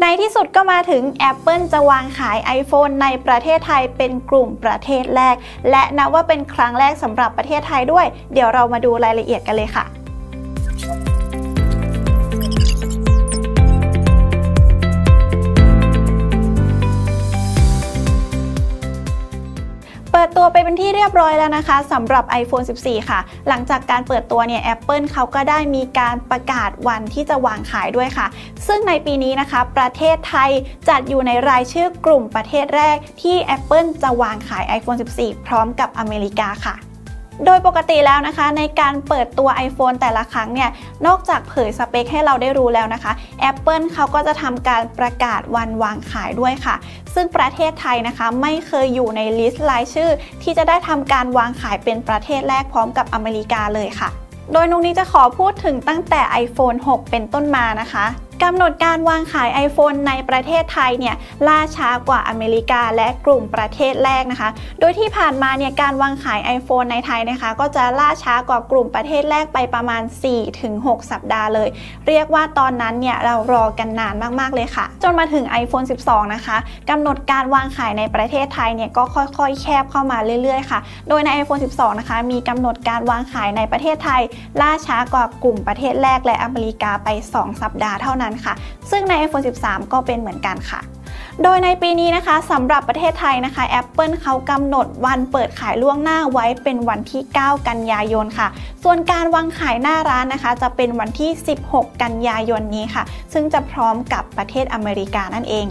ในที่สุดก็มาถึง Apple จะวางขาย iPhone ในประเทศไทยเป็นกลุ่มประเทศแรก และนับว่าเป็นครั้งแรกสำหรับประเทศไทยด้วย เดี๋ยวเรามาดูรายละเอียดกันเลยค่ะ ดตัวไปเป็นที่เรียบร้อยแล้วนะคะสำหรับ iPhone 14 ค่ะ หลังจากการเปิดตัวเนี่ย Apple เขาก็ได้มีการประกาศวันที่จะวางขายด้วยค่ะ ซึ่งในปีนี้นะคะ ประเทศไทยจัดอยู่ในรายชื่อกลุ่มประเทศแรกที่ Apple จะวางขาย iPhone 14 พร้อมกับอเมริกาค่ะ โดยปกติแล้วนะคะ ในการเปิดตัว iPhone แต่ละครั้งเนี่ย นอกจากเผยสเปคให้เราได้รู้แล้วนะคะ Apple เขาก็จะทำการประกาศวันวางขายด้วยค่ะ ซึ่งประเทศไทยนะคะ ไม่เคยอยู่ในลิสต์รายชื่อ ที่จะได้ทำการวางขายเป็นประเทศแรกพร้อมกับอเมริกาเลยค่ะ โดยนุกนี้จะขอพูดถึงตั้งแต่ iPhone 6 เป็นต้นมานะคะ กำหนดการวางขาย iPhone ในประเทศไทยเนี่ยล่าช้ากว่าอเมริกาและกลุ่มประเทศแรกนะคะ โดยที่ผ่านมาเนี่ยการวางขาย iPhone ในไทยนะคะ ก็จะล่าช้ากว่ากลุ่มประเทศแรกไปประมาณ 4-6 สัปดาห์เลย เรียกว่าตอนนั้นเนี่ยเรารอกันนานมากๆเลยค่ะ จนมาถึง iPhone 12 นะคะกำหนดการวางขายในประเทศไทยเนี่ยก็ค่อยๆ แคบเข้ามาเรื่อยๆค่ะ โดยใน iPhone 12 นะคะ มีกำหนดการวางขายในประเทศไทย ล่าช้ากว่ากลุ่มประเทศแรกและอเมริกาไป 2 สัปดาห์เท่านั้นค่ะ ซึ่งใน iPhone 13 ก็เป็นเหมือนกันค่ะโดยในปีนี้นะคะสำหรับประเทศไทยนะคะ Apple เขากำหนดวันเปิดขายล่วงหน้าไว้เป็นวันที่ 9 กันยายนค่ะ ส่วนการวางขายหน้าร้านนะคะ จะเป็นวันที่ 16 กันยายนนี้ค่ะ ซึ่งจะพร้อมกับประเทศอเมริกานั่นเอง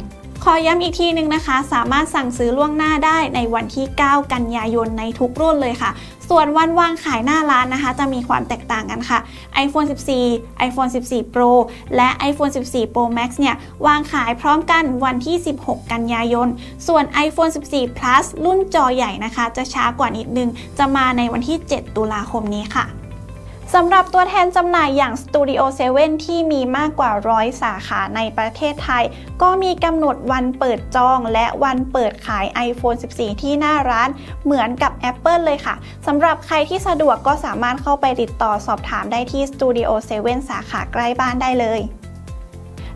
ขอย้ำอีกทีนึงนะคะ สามารถสั่งซื้อล่วงหน้าได้ในวันที่ 9 กันยายนในทุกรุ่นเลยค่ะ ส่วนวันวางขายหน้าร้านนะคะ จะมีความแตกต่างกันค่ะ iPhone 14 iPhone 14 Pro และ iPhone 14 Pro Max เนี่ย วางขายพร้อมกันวันที่ 16 กันยายน ส่วน iPhone 14 Plus รุ่นจอใหญ่นะคะ จะช้ากว่านิดนึง จะมาในวันที่ 7 ตุลาคมนี้ค่ะ สำหรับตัวแทนจำหน่ายอย่าง Studio 7 ที่มีมากกว่าร้อยสาขาในประเทศไทย ก็มีกำหนดวันเปิดจองและวันเปิดขาย iPhone 14 ที่หน้าร้านเหมือนกับ Apple เลยค่ะสำหรับใครที่สะดวกก็สามารถเข้าไปติดต่อสอบถามได้ที่ Studio 7 สาขาใกล้บ้านได้เลย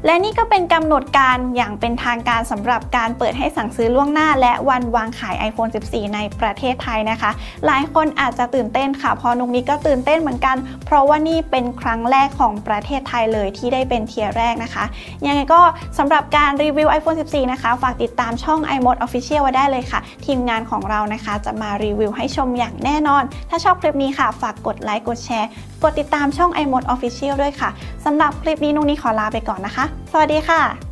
และนี่ก็เป็นกำหนดการอย่างเป็นทางการสำหรับการเปิดให้สั่งซื้อล่วงหน้า และวันวางขาย iPhone 14 ในประเทศไทยนะคะ หลายคนอาจจะตื่นเต้นค่ะ พอนุกนี้ก็ตื่นเต้นเหมือนกัน เพราะว่านี่เป็นครั้งแรกของประเทศไทยเลยที่ได้เป็นเทียร์แรกนะคะยังไงก็สำหรับการรีวิว iPhone 14 นะคะ ฝากติดตามช่อง iMode Official ไว้ได้เลยค่ะ ทีมงานของเรานะคะ จะมารีวิวให้ชมอย่างแน่นอน ถ้าชอบคลิปนี้ค่ะ ฝากกดไลค์กดแชร์ กดติดตามช่อง iMode Official ด้วยค่ะสำหรับคลิปนี้นุกนี้ขอลาไปก่อนนะคะสวัสดีค่ะ